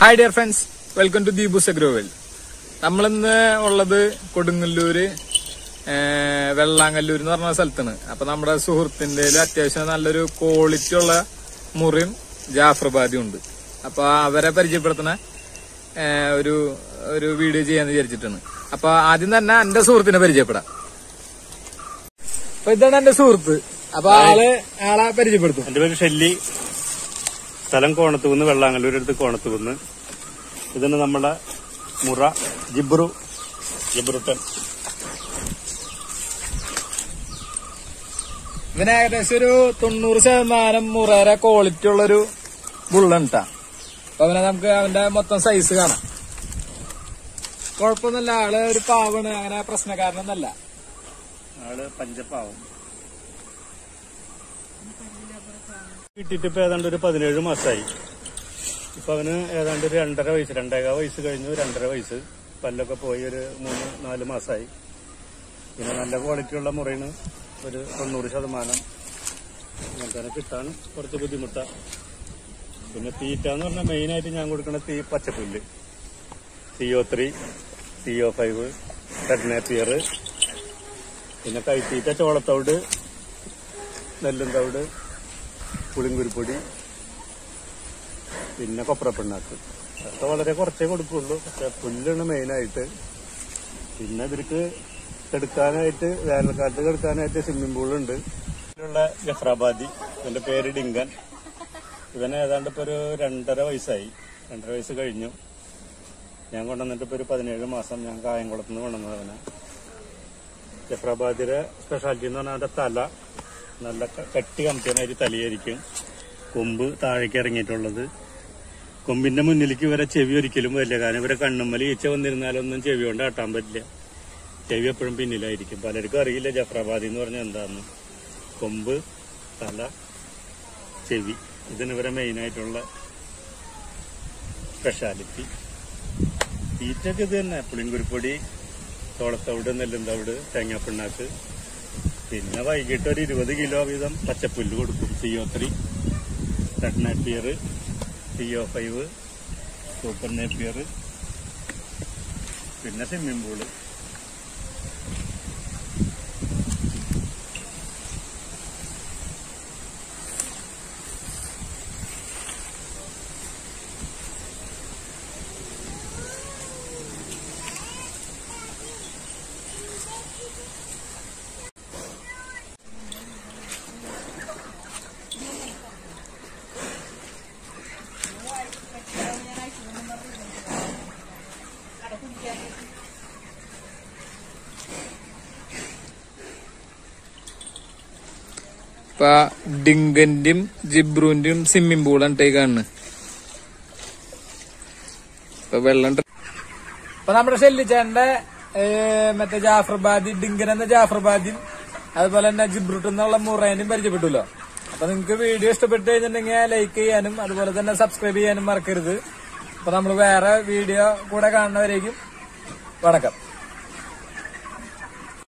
Hi dear friends welcome to Deepu's Agrowel നമ്മളിന്ന് ഉള്ളത് കൊടുങ്ങല്ലൂര് വെള്ളാങ്ങല്ലൂർ എന്ന് പറഞ്ഞ സ്ഥലത്താണ്. അപ്പൊ നമ്മുടെ സുഹൃത്തിന്റെ അത്യാവശ്യം നല്ലൊരു ക്വാളിറ്റി ഉള്ള മുറിയും ജാഫർബാദിയും ഉണ്ട്. അപ്പൊ അവരെ പരിചയപ്പെടുത്തുന്ന ഒരു ഒരു വീഡിയോ ചെയ്യാന്ന് വിചാരിച്ചിട്ടാണ്. അപ്പൊ ആദ്യം തന്നെ എന്റെ സുഹൃത്തിനെ പരിചയപ്പെടാം. അപ്പൊ ഇതാണ് എന്റെ സുഹൃത്ത്. അപ്പൊ ആൾ ആളെ പരിചയപ്പെടുത്തും. എന്റെ പേര് ഷെല്ലി. സ്ഥലം കോണത്തുകുന്ന് വെള്ളാങ്ങല്ലൂർ കോണത്ത് കോണത്തുകുന്ന്. ഇതിന് നമ്മുടെ മുറ ജിബ്രു ജിബ്രുട്ടൻ ഇവന് ഏകദേശം ഒരു തൊണ്ണൂറ് ശതമാനം മുറേരെ ക്വാളിറ്റി ഉള്ളൊരു ബുള്ളൻ ട്ടാ അപ്പൊ അവനെ നമുക്ക് അവന്റെ മൊത്തം സൈസ് കാണാം. കുഴപ്പമൊന്നുമില്ല ആൾ ഒരു പാവാണ് അങ്ങനെ പ്രശ്നക്കാരനൊന്നല്ല ആൾ പഞ്ചപ്പാവും. കിട്ടിയിട്ട് ഇപ്പൊ ഏതാണ്ട് ഒരു പതിനേഴ് മാസമായി ഇപ്പൊ അവന് ഏതാണ്ട് ഒരു രണ്ടര വയസ്സ് രണ്ടേകാ വയസ്സ് കഴിഞ്ഞു രണ്ടര വയസ്സ്. പല്ലൊക്കെ പോയി ഒരു മൂന്ന് നാല് മാസമായി പിന്നെ നല്ല ക്വാളിറ്റിയുള്ള മുറയാണ്. ഒരു തൊണ്ണൂറ് ശതമാനം അങ്ങനത്തെ കിട്ടാൻ കുറച്ച് ബുദ്ധിമുട്ടാ. പിന്നെ തീറ്റ എന്ന് പറഞ്ഞാൽ മെയിനായിട്ട് ഞാൻ കൊടുക്കുന്ന തീ പച്ചപ്പുല്ല്. C O three C O five red napier പിന്നെ കൈത്തീറ്റ ചോളത്തോട് നെല്ലും തവിട് പുളിങ്കുരിപ്പൊടി പിന്നെ കൊപ്രപ്പിണ്ണാക്ക്. അതൊക്കെ വളരെ കുറച്ചേ കൊടുക്കുള്ളൂ. പക്ഷെ പുല്ലാണ് മെയിനായിട്ട്. പിന്നെ ഇവർക്ക് എടുക്കാനായിട്ട് വേനൽക്കാലത്ത് കെടുക്കാനായിട്ട് സ്വിമ്മിംഗ് പൂളുണ്ട് ഇതിലുള്ള ജഫ്രാബാദി ഇവന്റെ പേര് ഡിങ്കൻ. ഇവൻ ഏതാണ്ട് ഇപ്പൊ ഒരു രണ്ടര വയസ്സായി. രണ്ടര വയസ്സ് കഴിഞ്ഞു. ഞാൻ കൊണ്ടുവന്നിട്ട് ഇപ്പൊ ഒരു പതിനേഴ് മാസം ഞാൻ കായംകുളത്ത് നിന്ന് കൊണ്ടുവന്നവനെ ജഫ്രാബാദിയുടെ സ്പെഷ്യാലിറ്റി എന്ന് പറഞ്ഞാൽ അവന്റെ തല. നല്ല കട്ടി കട്ടി ഒരു തലയായിരിക്കും. കൊമ്പ് താഴേക്ക് ഇറങ്ങിയിട്ടുള്ളത്. കൊമ്പിന്റെ മുന്നിലേക്ക് ഇവരെ ചെവി ഒരിക്കലും വരില്ല. കാരണം ഇവരെ കണ്ണുമ്മൽ ഈച്ച വന്നിരുന്നാലൊന്നും ചെവി കൊണ്ട് ആട്ടാൻ പറ്റില്ല. ചെവി എപ്പോഴും പിന്നിലായിരിക്കും. പലർക്കും അറിയില്ല ജഫ്രാബാദി എന്ന് പറഞ്ഞാൽ എന്താന്ന്. കൊമ്പ് തല ചെവി. ഇതിന് ഇവരെ മെയിനായിട്ടുള്ള സ്പെഷ്യാലിറ്റി തീറ്റക്ക് ഇത് തന്നെ. പുളിങ്കുരുപ്പൊടി തോളത്തവിട് നെല്ലും തവിട് തേങ്ങാപ്പിണ്ണാക്ക്. പിന്നെ വൈകിട്ട് ഒരു ഇരുപത് കിലോ വീതം പച്ചപ്പുല്ല് കൊടുക്കും. C O three red napier C O five super napier പിന്നെ സ്വിമ്മിംഗ് പൂൾ ഇപ്പൊ ഡിങ്കന്റെയും ജിബ്രുവിന്റെയും സ്വിമ്മിംഗ് പൂളാണ് ടൈ കാണുന്നത് ഇപ്പൊ വെള്ളം ഇപ്പൊ നമ്മുടെ ഷെല്ലിച്ചാന്റെ മറ്റേ ജാഫർബാദി ഡിങ്കൻ എന്ന ജാഫർബാദിയും അതുപോലെ തന്നെ ജിബ്രുട്ട് എന്നുള്ള മുറേനും പരിചയപ്പെട്ടല്ലോ. അപ്പൊ നിങ്ങൾക്ക് വീഡിയോ ഇഷ്ടപ്പെട്ട് കഴിഞ്ഞിട്ടുണ്ടെങ്കിൽ ലൈക്ക് ചെയ്യാനും അതുപോലെ തന്നെ സബ്സ്ക്രൈബ് ചെയ്യാനും മറക്കരുത്. അപ്പൊ നമ്മൾ വേറെ വീഡിയോ കൂടെ കാണുന്നവരേക്കും വണക്കം.